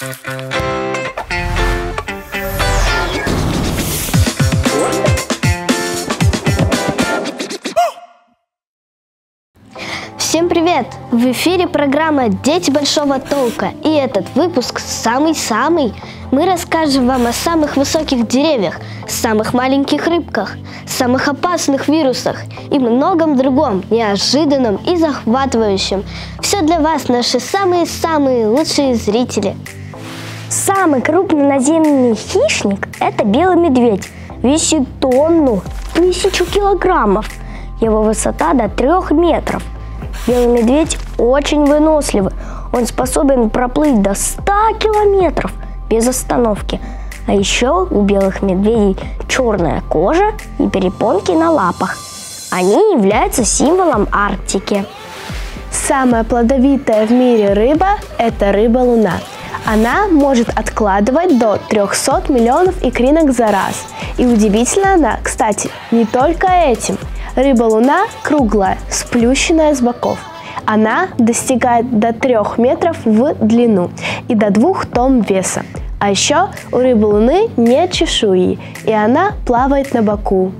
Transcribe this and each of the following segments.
Всем привет! В эфире программа «Дети большого толка» и этот выпуск самый-самый. Мы расскажем вам о самых высоких деревьях, самых маленьких рыбках, самых опасных вирусах и многом другом, неожиданном и захватывающем. Все для вас, наши самые-самые лучшие зрители. Самый крупный наземный хищник – это белый медведь. Весит тонну, тысячу килограммов. Его высота до трех метров. Белый медведь очень выносливый. Он способен проплыть до 100 километров без остановки. А еще у белых медведей черная кожа и перепонки на лапах. Они являются символом Арктики. Самая плодовитая в мире рыба – это рыба-луна. Она может откладывать до 300 миллионов икринок за раз. И удивительно она, кстати, не только этим. Рыба-луна круглая, сплющенная с боков. Она достигает до 3 метров в длину и до 2 тонн веса. А еще у рыбы Луны нет чешуи, и она плавает на боку.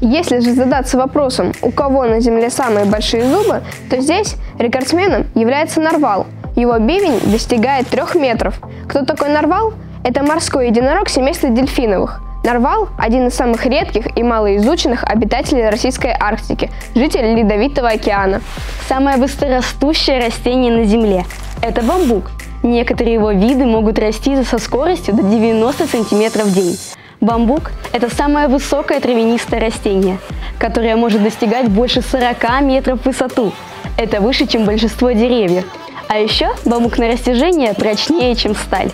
Если же задаться вопросом, у кого на Земле самые большие зубы, то здесь рекордсменом является нарвал. Его бивень достигает 3 метров. Кто такой нарвал? Это морской единорог семейства дельфиновых. Нарвал – один из самых редких и малоизученных обитателей российской Арктики, житель Ледовитого океана. Самое быстрорастущее растение на Земле – это бамбук. Некоторые его виды могут расти со скоростью до 90 см в день. Бамбук – это самое высокое травянистое растение, которое может достигать больше 40 метров в высоту. Это выше, чем большинство деревьев. А еще бамбук на растяжение прочнее, чем сталь.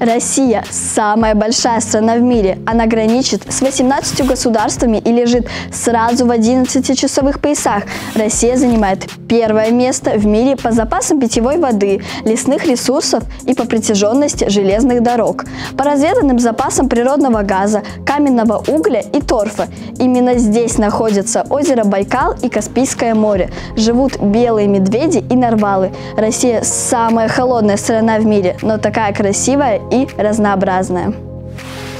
Россия – самая большая страна в мире. Она граничит с 18 государствами и лежит сразу в 11 часовых поясах. Россия занимает первое место в мире по запасам питьевой воды, лесных ресурсов и по протяженности железных дорог. По разведанным запасам природного газа, каменного угля и торфа. Именно здесь находятся озеро Байкал и Каспийское море. Живут белые медведи и нарвалы. Россия – самая холодная страна в мире, но такая красивая и разнообразная.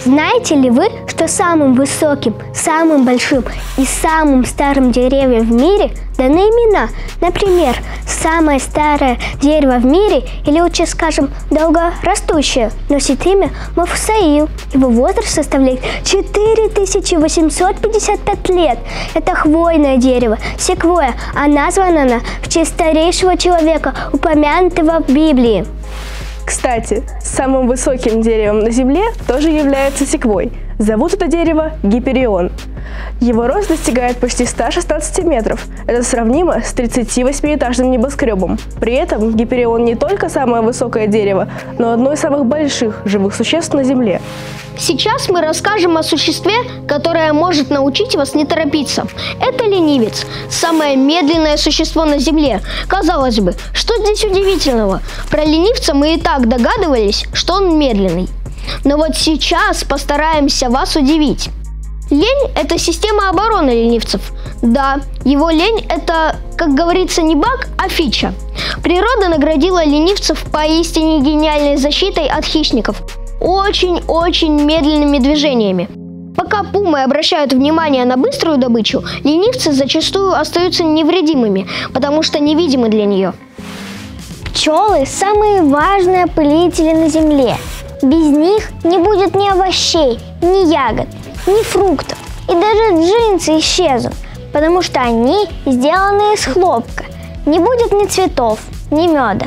Знаете ли вы, что самым высоким, самым большим и самым старым деревьям в мире даны имена? Например, самое старое дерево в мире, или лучше скажем, долгорастущее, носит имя Мафусаил. Его возраст составляет 4855 лет. Это хвойное дерево, секвоя, а названа она в честь старейшего человека, упомянутого в Библии. Кстати, самым высоким деревом на Земле тоже является секвой. Зовут это дерево гиперион. Его рост достигает почти 116 метров. Это сравнимо с 38-этажным небоскребом. При этом гиперион не только самое высокое дерево, но одно из самых больших живых существ на Земле. Сейчас мы расскажем о существе, которое может научить вас не торопиться. Это ленивец, самое медленное существо на Земле. Казалось бы, что здесь удивительного? Про ленивца мы и так догадывались, что он медленный. Но вот сейчас постараемся вас удивить. Лень – это система обороны ленивцев. Да, его лень – это, как говорится, не баг, а фича. Природа наградила ленивцев поистине гениальной защитой от хищников – очень-очень медленными движениями. Пока пумы обращают внимание на быструю добычу, ленивцы зачастую остаются невредимыми, потому что невидимы для нее. Пчелы – самые важные опылители на Земле. Без них не будет ни овощей, ни ягод, ни фруктов. И даже джинсы исчезнут, потому что они сделаны из хлопка. Не будет ни цветов, ни меда.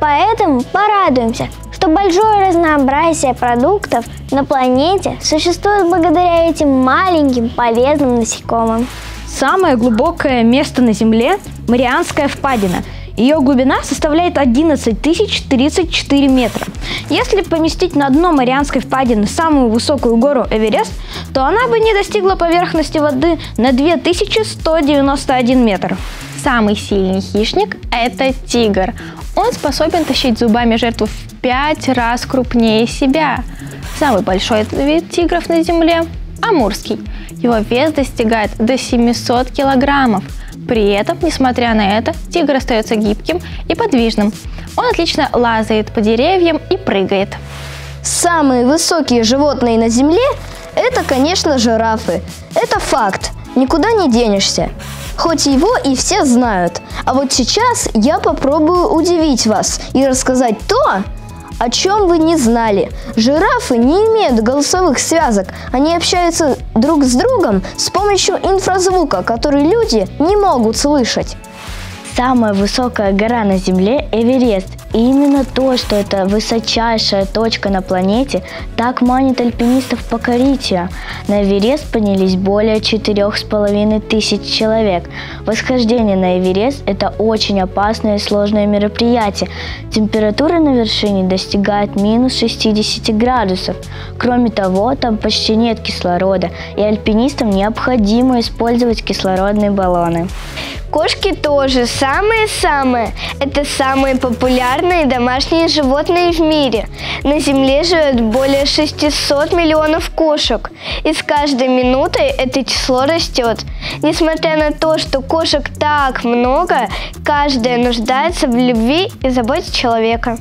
Поэтому порадуемся, что большое разнообразие продуктов на планете существует благодаря этим маленьким полезным насекомым. Самое глубокое место на Земле – Марианская впадина. Ее глубина составляет 11 034 метра. Если поместить на дно Марианской впадины самую высокую гору Эверест, то она бы не достигла поверхности воды на 2191 метр. Самый сильный хищник – это тигр. Он способен тащить зубами жертву в пять раз крупнее себя. Самый большой вид тигров на Земле – амурский. Его вес достигает до 700 килограммов. При этом, несмотря на это, тигр остается гибким и подвижным. Он отлично лазает по деревьям и прыгает. Самые высокие животные на Земле – это, конечно, жирафы. Это факт, никуда не денешься. Хоть его и все знают. А вот сейчас я попробую удивить вас и рассказать то, о чем вы не знали. Жирафы не имеют голосовых связок. Они общаются друг с другом с помощью инфразвука, который люди не могут слышать. Самая высокая гора на Земле – Эверест. И именно то, что это высочайшая точка на планете, так манит альпинистов покорить ее. На Эверест поднялись более четырех с половиной тысяч человек. Восхождение на Эверест – это очень опасное и сложное мероприятие. Температура на вершине достигает минус 60 градусов. Кроме того, там почти нет кислорода, и альпинистам необходимо использовать кислородные баллоны. Кошки тоже самые-самые. Это самые популярные домашние животные в мире. На Земле живет более 600 миллионов кошек. И с каждой минутой это число растет. Несмотря на то, что кошек так много, каждая нуждается в любви и заботе человека.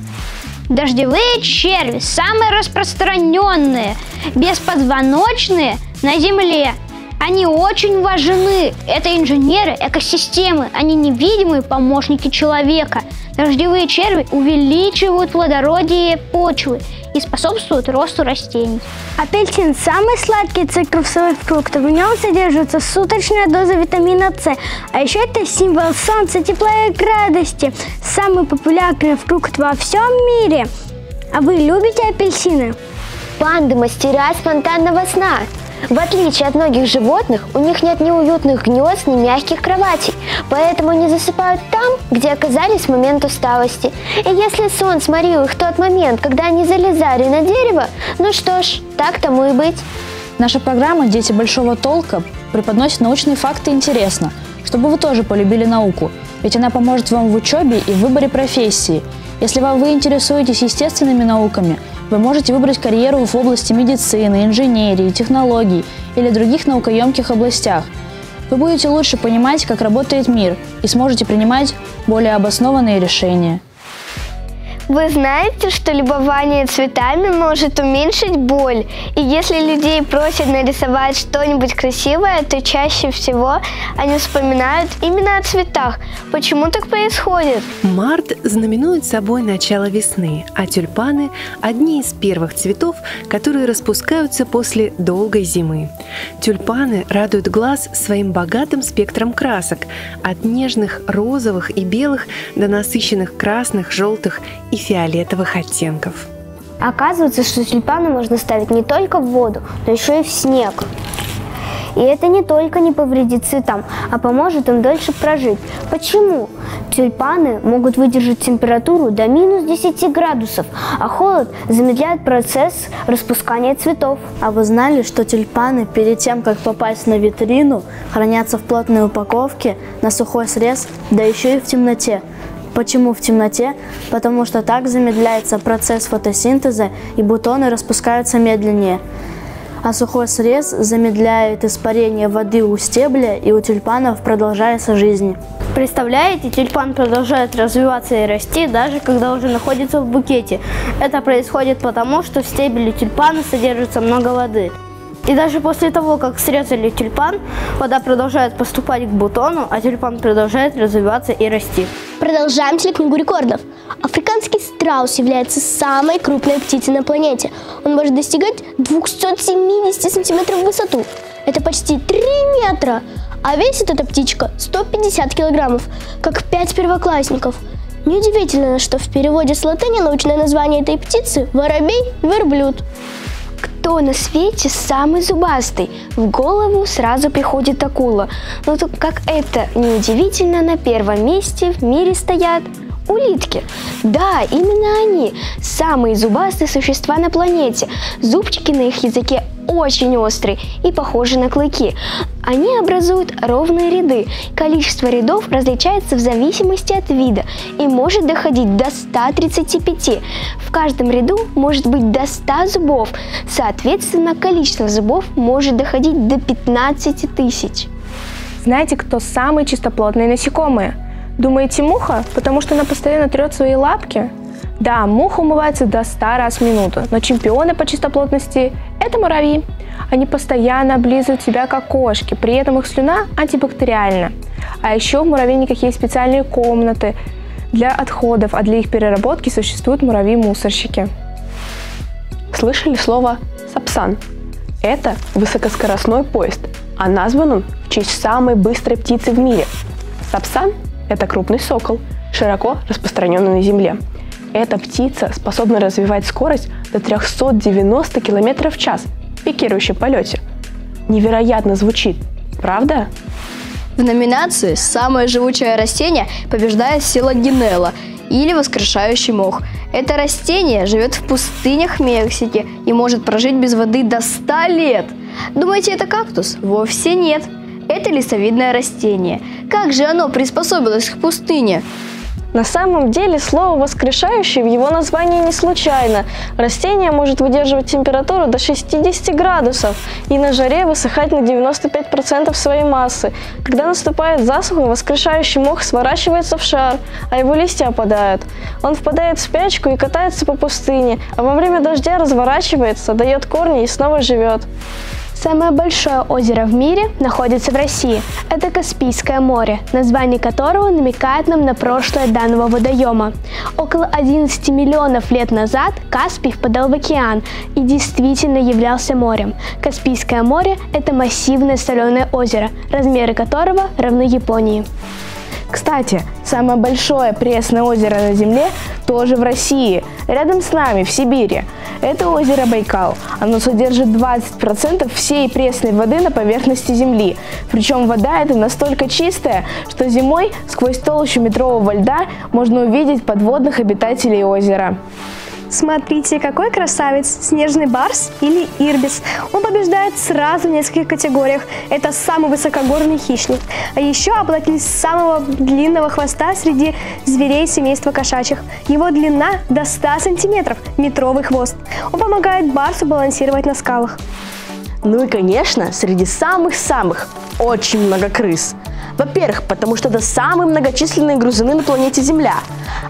Дождевые черви самые распространенные, беспозвоночные на Земле. Они очень важны. Это инженеры экосистемы. Они невидимые помощники человека. Дождевые черви увеличивают плодородие почвы и способствуют росту растений. Апельсин – самый сладкий цитрусовый фрукт. В нем содержится суточная доза витамина С. А еще это символ солнца, тепла и радости. Самый популярный фрукт во всем мире. А вы любите апельсины? Панды – мастера спонтанного сна. В отличие от многих животных, у них нет ни уютных гнезд, ни мягких кроватей, поэтому они засыпают там, где оказались в момент усталости. И если сон сморил их тот момент, когда они залезали на дерево, ну что ж, так тому и быть. Наша программа «Дети большого толка» преподносит научные факты интересно, чтобы вы тоже полюбили науку, ведь она поможет вам в учебе и в выборе профессии. Если вы интересуетесь естественными науками – вы можете выбрать карьеру в области медицины, инженерии, технологий или других наукоемких областях. Вы будете лучше понимать, как работает мир и сможете принимать более обоснованные решения. Вы знаете, что любование цветами может уменьшить боль? И если людей просят нарисовать что-нибудь красивое, то чаще всего они вспоминают именно о цветах. Почему так происходит? Март знаменует собой начало весны, а тюльпаны – одни из первых цветов, которые распускаются после долгой зимы. Тюльпаны радуют глаз своим богатым спектром красок, от нежных розовых и белых до насыщенных красных, желтых и фиолетовых оттенков. Оказывается, что тюльпаны можно ставить не только в воду, но еще и в снег. И это не только не повредит цветам, а поможет им дольше прожить. Почему? Тюльпаны могут выдержать температуру до минус 10 градусов, а холод замедляет процесс распускания цветов. А вы знали, что тюльпаны перед тем, как попасть на витрину, хранятся в плотной упаковке, на сухой срез, да еще и в темноте? Почему в темноте? Потому что так замедляется процесс фотосинтеза и бутоны распускаются медленнее. А сухой срез замедляет испарение воды у стебля и у тюльпанов продолжается жизнь. Представляете, тюльпан продолжает развиваться и расти, даже когда уже находится в букете. Это происходит потому, что в стебеле тюльпана содержится много воды. И даже после того, как срезали тюльпан, вода продолжает поступать к бутону, а тюльпан продолжает развиваться и расти. Продолжаем телекнигу рекордов. Африканский страус является самой крупной птицей на планете. Он может достигать 270 сантиметров в высоту. Это почти 3 метра. А весит эта птичка 150 килограммов, как 5 первоклассников. Неудивительно, что в переводе с латыни научное название этой птицы – воробей-верблюд. Кто на свете самый зубастый? В голову сразу приходит акула. Но тут как это неудивительно, на первом месте в мире стоят улитки. Да, именно они – самые зубастые существа на планете. Зубчики на их языке очень острые и похожи на клыки. Они образуют ровные ряды. Количество рядов различается в зависимости от вида и может доходить до 135. В каждом ряду может быть до 100 зубов. Соответственно, количество зубов может доходить до 15 тысяч. Знаете, кто самые чистоплотные насекомые? Думаете, муха? Потому что она постоянно трет свои лапки? Да, муха умывается до 100 раз в минуту, но чемпионы по чистоплотности – это муравьи. Они постоянно облизывают себя как кошки, при этом их слюна антибактериальна. А еще в муравейниках есть специальные комнаты для отходов, а для их переработки существуют муравьи-мусорщики. Слышали слово «сапсан»? Это высокоскоростной поезд, а назван он в честь самой быстрой птицы в мире. Сапсан – это крупный сокол, широко распространенный на Земле. Эта птица способна развивать скорость до 390 км в час в пикирующем полете. Невероятно звучит, правда? В номинации «Самое живучее растение» побеждает силогенелла или воскрешающий мох. Это растение живет в пустынях Мексики и может прожить без воды до 100 лет. Думаете, это кактус? Вовсе нет. Это лесовидное растение. Как же оно приспособилось к пустыне? На самом деле слово «воскрешающий» в его названии не случайно. Растение может выдерживать температуру до 60 градусов и на жаре высыхать на 95% своей массы. Когда наступает засуха, воскрешающий мох сворачивается в шар, а его листья опадают. Он впадает в спячку и катается по пустыне, а во время дождя разворачивается, дает корни и снова живет. Самое большое озеро в мире находится в России. Это Каспийское море, название которого намекает нам на прошлое данного водоема. Около 11 миллионов лет назад Каспий впадал в океан и действительно являлся морем. Каспийское море – это массивное соленое озеро, размеры которого равны Японии. Кстати, самое большое пресное озеро на Земле тоже в России, рядом с нами, в Сибири. Это озеро Байкал. Оно содержит 20% всей пресной воды на поверхности Земли. Причем вода эта настолько чистая, что зимой сквозь толщу метрового льда можно увидеть подводных обитателей озера. Смотрите, какой красавец, снежный барс или ирбис. Он побеждает сразу в нескольких категориях. Это самый высокогорный хищник. А еще обладатель самого длинного хвоста среди зверей семейства кошачьих. Его длина до 100 сантиметров, метровый хвост. Он помогает барсу балансировать на скалах. Ну и, конечно, среди самых-самых очень много крыс. Во-первых, потому что это самые многочисленные грызуны на планете Земля.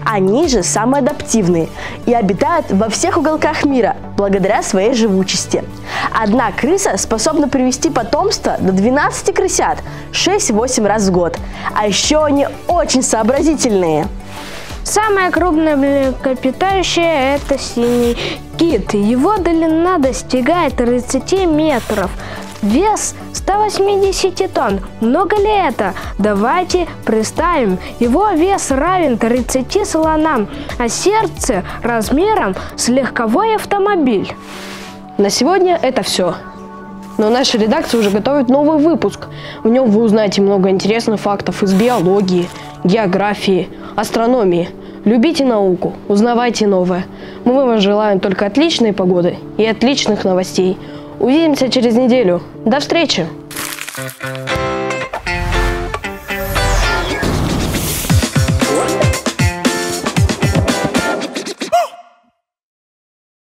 Они же самые адаптивные и обитают во всех уголках мира благодаря своей живучести. Одна крыса способна привести потомство до 12 крысят 6-8 раз в год. А еще они очень сообразительные. Самое крупное млекопитающее – это синий кит. Его длина достигает 30 метров. Вес 180 тонн. Много ли это? Давайте представим. Его вес равен 30 слонам, а сердце размером с легковой автомобиль. На сегодня это все. Но наша редакция уже готовит новый выпуск. В нем вы узнаете много интересных фактов из биологии, географии, астрономии. Любите науку, узнавайте новое. Мы вам желаем только отличной погоды и отличных новостей. Увидимся через неделю. До встречи! Thank you.